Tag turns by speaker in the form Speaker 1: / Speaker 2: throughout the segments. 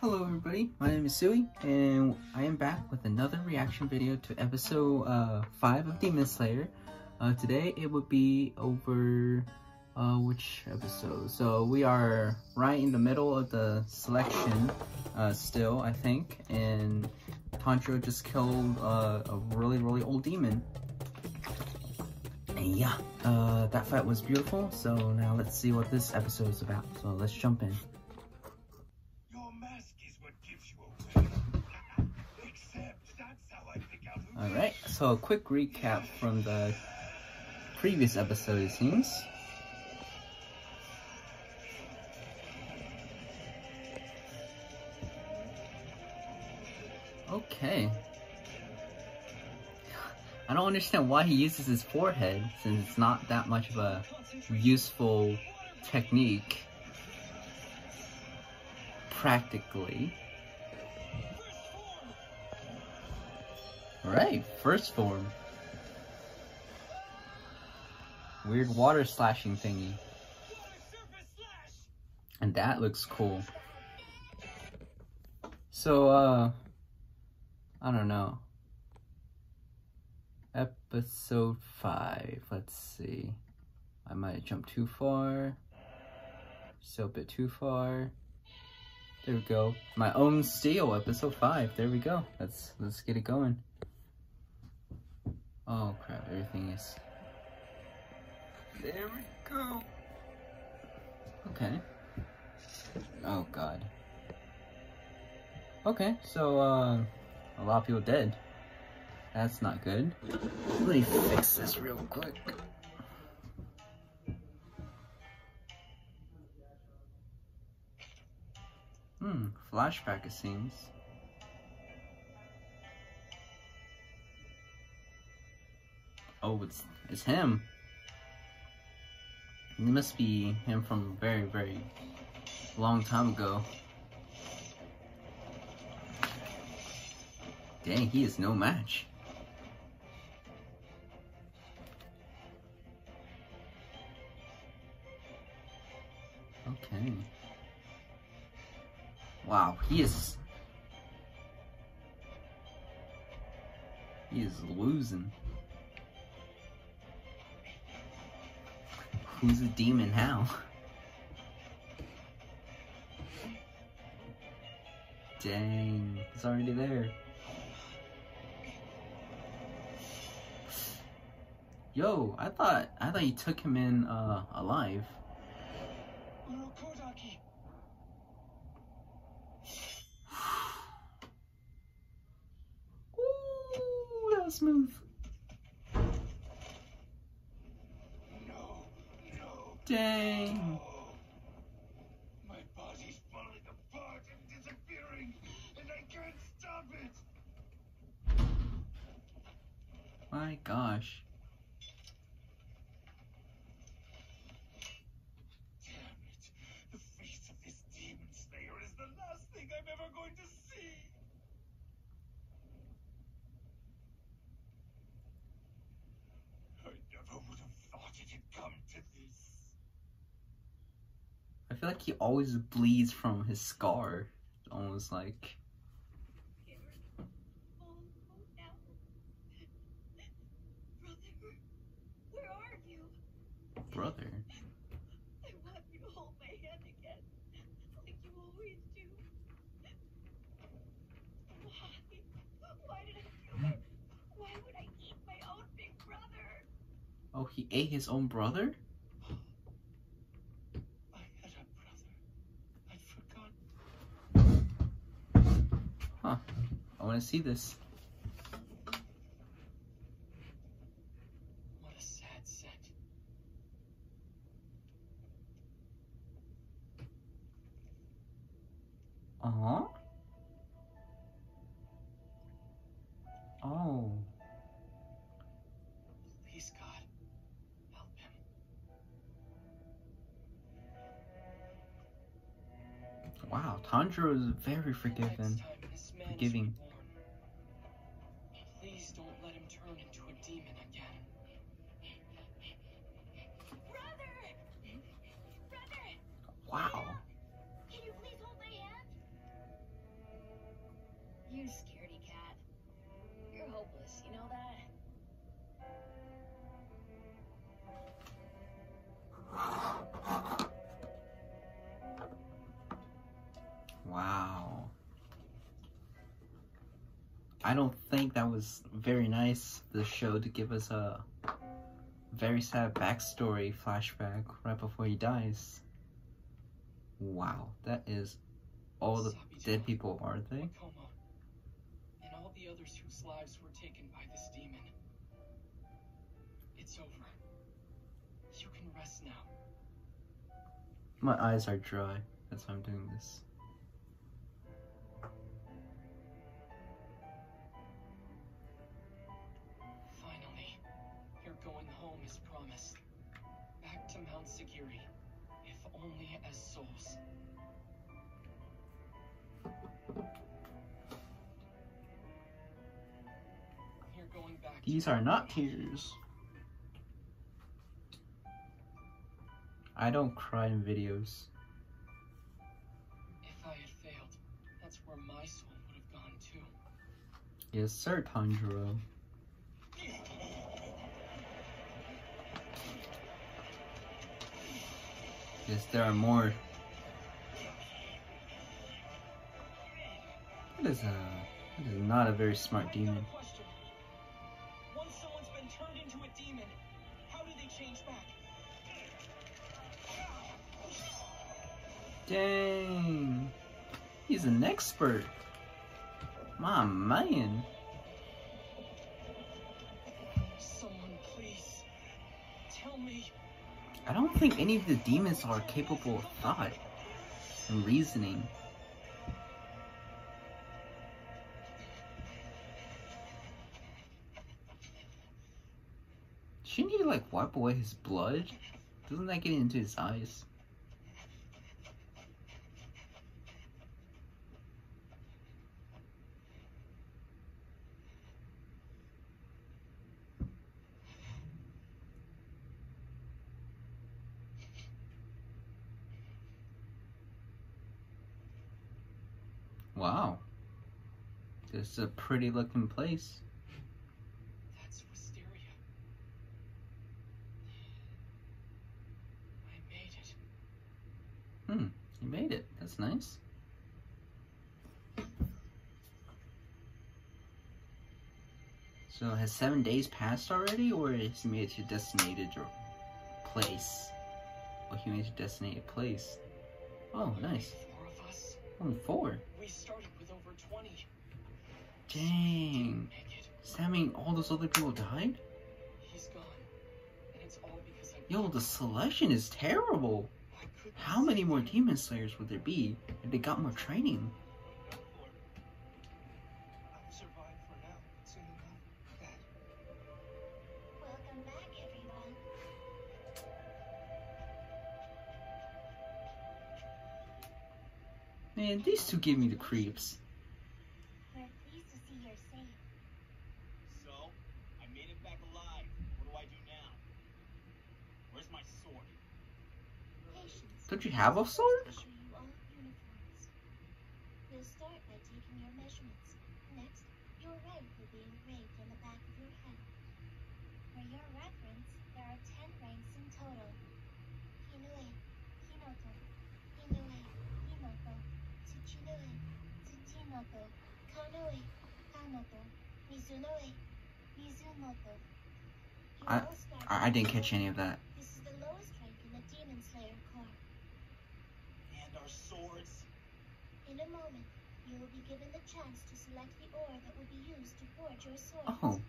Speaker 1: Hello everybody, my name is Sui, and I am back with another reaction video to episode uh, 5 of Demon Slayer. Uh, today it would be over, uh, which episode? So we are right in the middle of the selection uh, still, I think, and Tanjiro just killed uh, a really, really old demon. And yeah, uh, that fight was beautiful, so now let's see what this episode is about. So let's jump in. Alright, so a quick recap from the previous episode it seems. Okay. I don't understand why he uses his forehead since it's not that much of a useful technique practically. Alright, first form. Weird water slashing thingy. And that looks cool. So, uh, I don't know. Episode 5, let's see. I might jump too far. Still a bit too far. There we go. My own steel, episode 5. There we go. Let's let's get it going. Oh crap, everything is... There we go. Okay. Oh god. Okay, so, uh, a lot of people dead. That's not good. Let me fix this real quick. Hmm, flashback it seems. Oh, it's, it's him. It must be him from very, very long time ago. Dang, he is no match. Okay. Wow, he is... He is losing. Who's a demon now? Dang, it's already there. Yo, I thought I thought you took him in uh alive. Ooh, that was smooth. Dang.
Speaker 2: My body's falling apart and disappearing, and I can't stop it.
Speaker 1: My gosh.
Speaker 2: Damn it. The face of this demon slayer is the last thing I'm ever going to see. I never would have thought it had come to this.
Speaker 1: I feel like he always bleeds from his scar. It's almost like brother.
Speaker 3: I want you to hold my hand again, like you always do. Why? Why did I do it? Why would I eat my own big brother?
Speaker 1: Oh, he ate his own brother?
Speaker 2: I had a brother. I forgot.
Speaker 1: Huh. I want to see this.
Speaker 2: What a sad set.
Speaker 1: Uh-huh. Oh.
Speaker 2: Please, God, help him.
Speaker 1: Wow, Tanjiro is very forgiving.
Speaker 2: time this man
Speaker 1: Forgiving.
Speaker 2: Reborn, Please don't let him turn into a demon again.
Speaker 3: Brother! Brother!
Speaker 1: Wow.
Speaker 3: Can you please hold my hand?
Speaker 4: You scaredy cat. You're hopeless, you know that?
Speaker 1: Wow. I don't think that was very nice, the show, to give us a very sad backstory flashback right before he dies. Wow, that is all the dead people, are they?
Speaker 5: And all the others whose lives were taken by this demon. It's over. You can rest now.
Speaker 1: My eyes are dry. That's why I'm doing this.
Speaker 5: Back to Mount Sagiri, if only as souls. You're going back.
Speaker 1: These are not tears. I don't cry in videos.
Speaker 5: If I had failed, that's where my soul would have gone too.
Speaker 1: Yes, sir, Tanjiro. Yes, there are more. That is a that is not a very smart
Speaker 5: Okay, I got
Speaker 1: demon.
Speaker 5: Once someone's been turned into a demon, how do they change back?
Speaker 1: Dang, he's an expert. My man.
Speaker 5: Someone please tell me.
Speaker 1: I don't think any of the demons are capable of thought and reasoning. Shouldn't he like wipe away his blood? Doesn't that get into his eyes? Wow. This is a pretty looking place.
Speaker 5: That's Wisteria. I made it.
Speaker 1: Hmm, You made it. That's nice. So has seven days passed already, or has he made it to designated place? Oh, he made to designated place. Oh, nice.
Speaker 5: Four of us.
Speaker 1: Only four.
Speaker 5: We started with over 20.
Speaker 1: Dang. Does that mean all those other people died?
Speaker 5: He's gone. And it's all because I
Speaker 1: Yo, the selection is terrible. How many more demon slayers would there be if they got more training?
Speaker 6: I've survived for now. Soon enough. Dad,
Speaker 4: Welcome back, everyone.
Speaker 1: Man, these two give me the creeps.
Speaker 4: We're pleased to see you're safe.
Speaker 6: So, I made it back alive. What do I do now? Where's my sword?
Speaker 4: Patience.
Speaker 1: Don't you have a sword?
Speaker 4: Issue you all uniforms. We'll start by taking your measurements. Next, your rank will be engraved on the back of your head. For your reference, there are ten ranks in total. Hinue, Hinoto, Hinue, Hinoto, Tsuchinue, Tsuchinoto, Kanoe, Kanoto, Mizunoto. You
Speaker 1: I- I, I didn't catch any of that.
Speaker 4: This is the lowest rank in the Demon Slayer Corps.
Speaker 6: And our swords?
Speaker 4: In a moment, you will be given the chance to select the ore that will be used to forge your sword.
Speaker 1: Oh,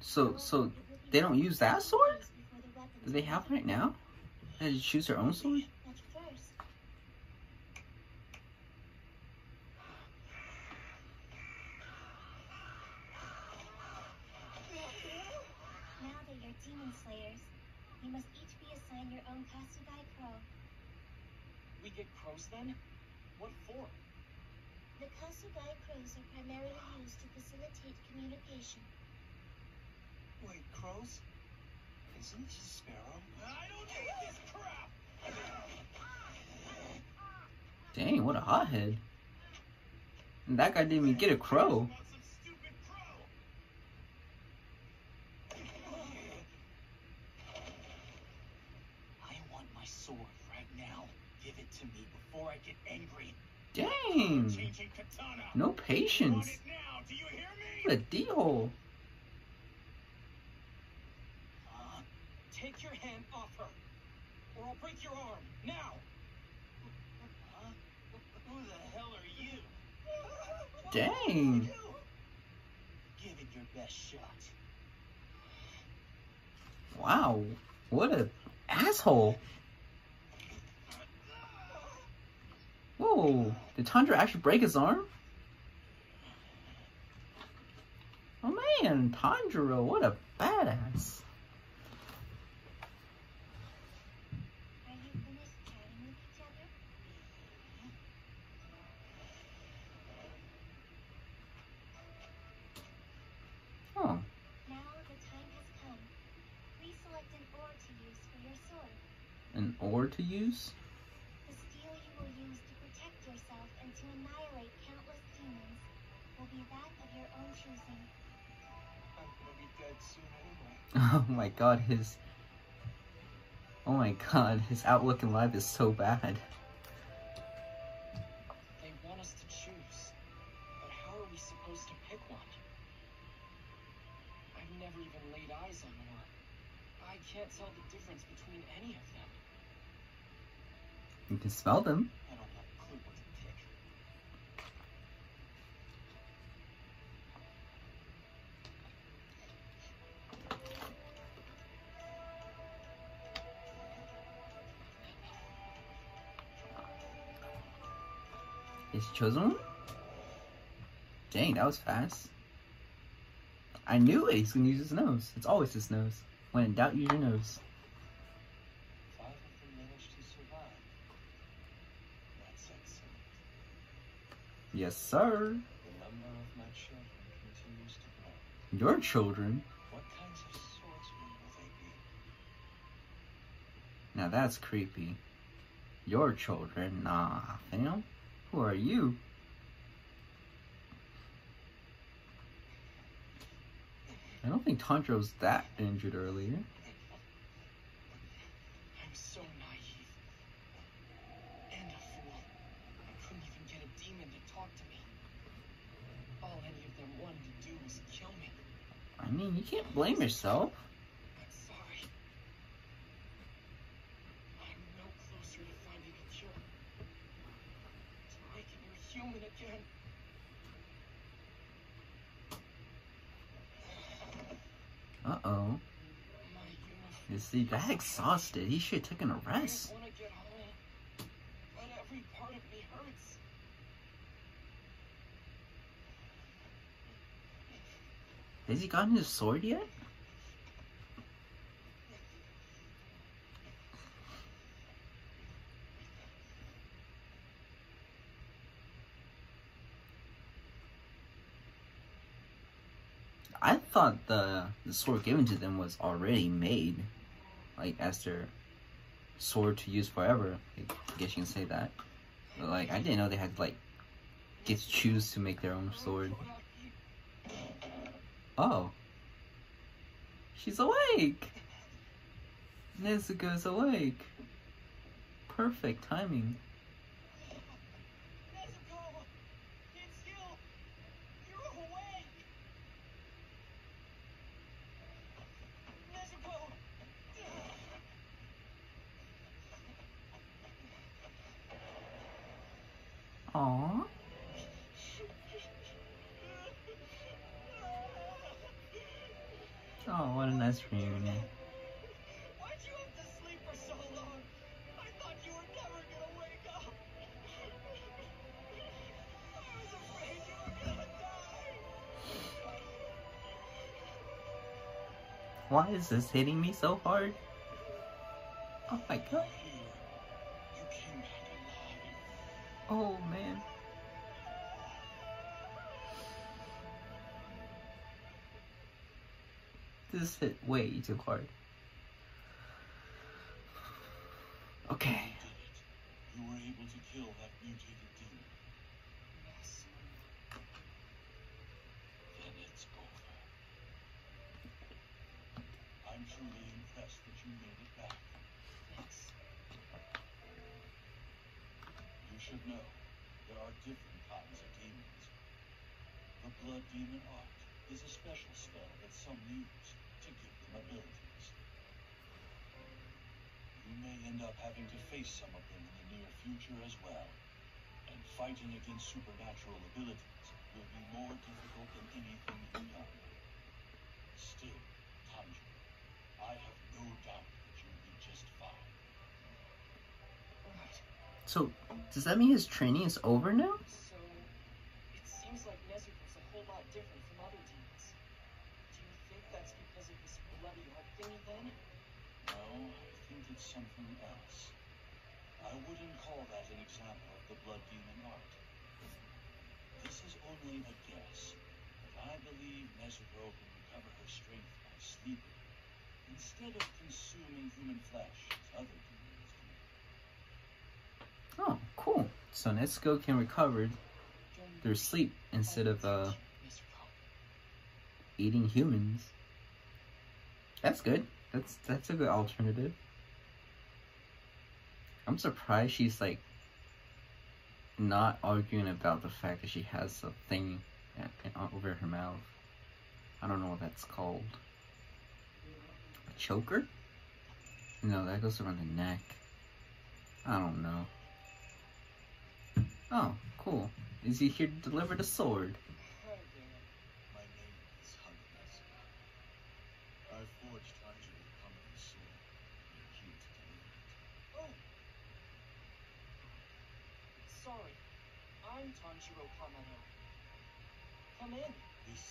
Speaker 1: so so they don't use that sword? Do they have right now? They just choose their own sword?
Speaker 4: Now that you're demon slayers, you must each be assigned your own Kasugai Crow.
Speaker 5: We get crows then? What for?
Speaker 4: The Kasugai Crows are primarily used to facilitate communication.
Speaker 6: Wait, crows? Isn't he Sparrow? I don't need this crap!
Speaker 1: Dang, what a hothead. And that guy didn't even get a crow.
Speaker 6: About some stupid crow. I want my sword right now. Give it to me before I get angry.
Speaker 1: Dang. No patience.
Speaker 6: it now. Do you hear me?
Speaker 1: What a D-hole.
Speaker 5: Take your hand off her, or I'll break your arm. Now!
Speaker 6: Huh? Who the hell are you?
Speaker 1: Dang.
Speaker 6: Give it your best shot.
Speaker 1: Wow. What a asshole. Whoa. Did Tanjiro actually break his arm? Oh man, Tanjiro, what a badass. Oh,
Speaker 4: an ore to use for your sword.
Speaker 1: an ore to use?
Speaker 4: The steel you will use to protect yourself and to annihilate countless demons will be that of your own choosing.
Speaker 6: I'm gonna be dead soon anyway.
Speaker 1: Oh my god, his... Oh my god, his outlook in life is so bad.
Speaker 5: They want us to choose. But how are we supposed to pick one? I've never even laid eyes on one. I can't tell the difference between any of them.
Speaker 1: You can smell them. Is chosen one? Dang, that was fast. I knew it. He's gonna use his nose. It's always his nose. When in doubt, use your nose. Yes, sir.
Speaker 6: Children.
Speaker 1: Your children. Now that's creepy. Your children. Nah, fam. Who are you? I don't think Tanjiro was that injured earlier.
Speaker 5: I'm so naive. And a fool. I couldn't even get a demon to talk to me. All any of them wanted to do was kill me.
Speaker 1: I mean, you can't blame yourself.
Speaker 5: I'm sorry. I'm no closer to finding a cure. To making you human again.
Speaker 1: Uh oh. You see, that exhausted. He should have taken a rest.
Speaker 5: I want to get home. But every part of me hurts.
Speaker 1: Has he gotten his sword yet? I thought the the sword given to them was already made, like as their sword to use forever. I guess you can say that. But like, I didn't know they had to like get to choose to make their own sword. Oh. She's awake! Nezuko's awake. Perfect timing. Why is this hitting me so hard? Oh my god. Oh man. This hit way too hard. that
Speaker 6: you made it back. Thanks. You
Speaker 5: should
Speaker 6: know there are different kinds of demons. The blood demon art is a special spell that some use to give them abilities. You may end up having to face some of them in the near future as well. And fighting against supernatural abilities will be more difficult than anything you've done. Still, Tanjiro, I have no doubt that you'll be just fine.
Speaker 1: So, does that mean his training is over now?
Speaker 5: So, it seems like Nezuko's a whole lot different from other demons. Do you think that's because of this bloody art thingy then?
Speaker 6: No, I think it's something else. I wouldn't call that an example of the Blood Demon art. This is only a guess, but I believe Nezuko can recover her strength by sleeping, instead of consuming human flesh as other demons do.
Speaker 1: Oh, cool. So Nezuko can recover through sleep instead of uh, eating humans. That's good. That's that's a good alternative. I'm surprised she's like not arguing about the fact that she has a thing over her mouth. I don't know what that's called. Choker? No, that goes around the neck. I don't know. Oh, cool. Is he here to deliver the sword?
Speaker 5: Hi there.
Speaker 6: My name is Hunter Nezuko. I forged Tanjiro Kamado's sword. We're here to deliver it.
Speaker 5: Oh! Sorry. I'm Tanjiro Kamado. Come in.
Speaker 6: This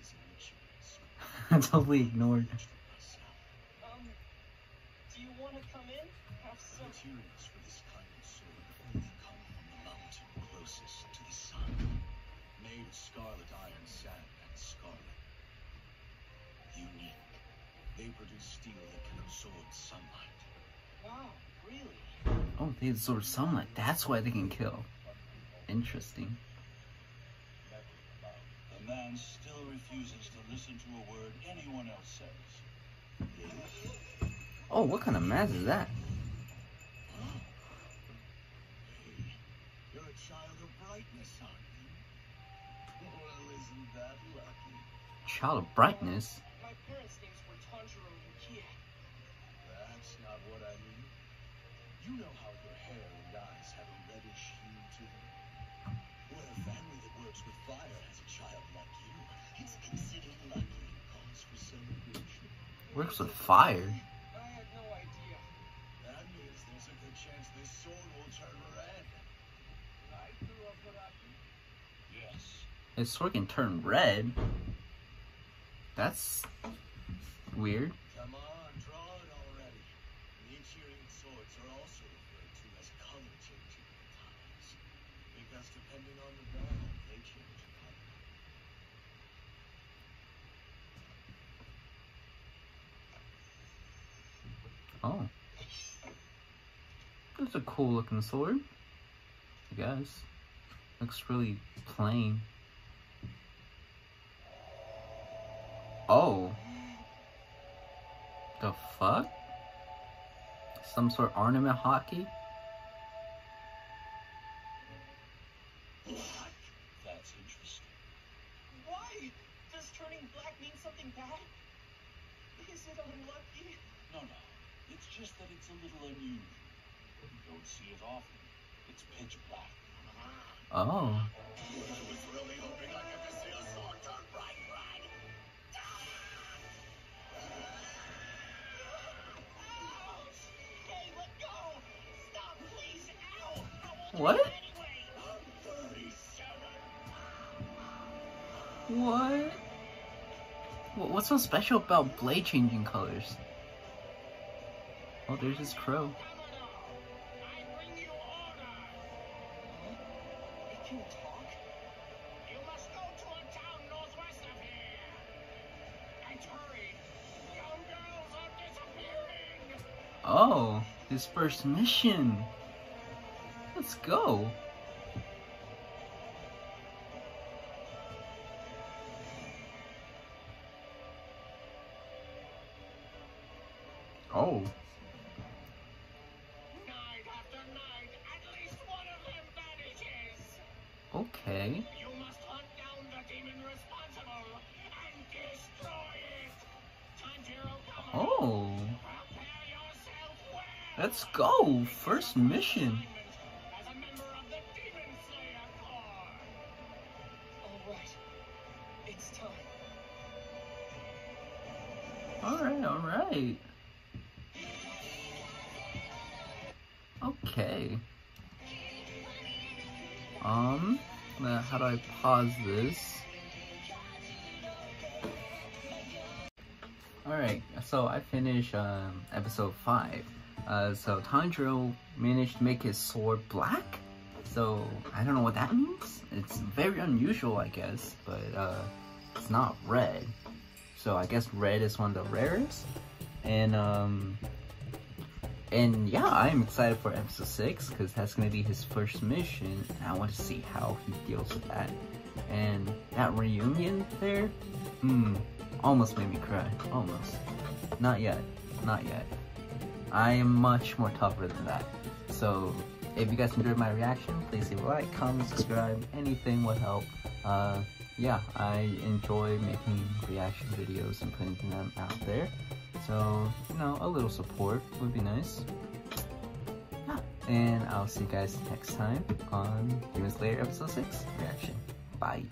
Speaker 6: is a ritual.
Speaker 1: I totally ignored.
Speaker 6: Myself.
Speaker 5: Do you want to come in? Have some...
Speaker 6: Materials for this kind of sword only come from the mountain closest to the sun. Made of scarlet iron sand and scarlet. Unique. They produce steel that can absorb sunlight.
Speaker 5: Wow, really?
Speaker 1: Oh, they absorb sunlight. That's why they can kill. Interesting.
Speaker 6: The man still refuses to listen to a word anyone else says.
Speaker 1: Oh, what kind of math is that?
Speaker 6: You're a child of brightness, aren't you? Well, isn't that lucky?
Speaker 1: Child of brightness.
Speaker 5: My parents' names were Tanjuro and.
Speaker 6: That's not what I mean. You know how your hair and eyes have a reddish hue to them? When a family that works with fire has a child like you, it's considered lucky and cause for celebration.
Speaker 1: Works with fire. His sword can turn red. That's weird.
Speaker 6: Come on, draw it already. Swords are also referred to as color changing. Because depending on the brand, they change color.
Speaker 1: Oh. That's a cool looking sword. I guess. Looks really plain. Oh. The fuck? Some sort of ornament hockey?
Speaker 6: That's interesting.
Speaker 5: Why? Does turning black mean something bad? Is it unlucky?
Speaker 6: No, no. It's just that it's a little unusual. You don't see it often. It's pitch black.
Speaker 1: Oh. What? What? What's so special about blade changing colors? Oh, there's his crow. Oh, his first mission. Let's go. Oh,
Speaker 6: Night after night, at least one
Speaker 5: It's time.
Speaker 1: All right, all right. Okay. Um, how do I pause this? Alright, so I finished um, episode 5. Uh, so Tanjiro managed to make his sword black? So, I don't know what that means. It's very unusual, I guess, but uh, not red. So I guess red is one of the rarest. And um, and yeah, I'm excited for episode six because that's gonna be his first mission, and I want to see how he deals with that. And that reunion there, hmm, almost made me cry. Almost. Not yet. Not yet. I am much more tougher than that. So if you guys enjoyed my reaction, please leave a like, comment, subscribe. Anything would help. Uh, yeah, I enjoy making reaction videos and putting them out there. So, you know, a little support would be nice. And I'll see you guys next time on Demon Slayer Episode 6 reaction. Bye.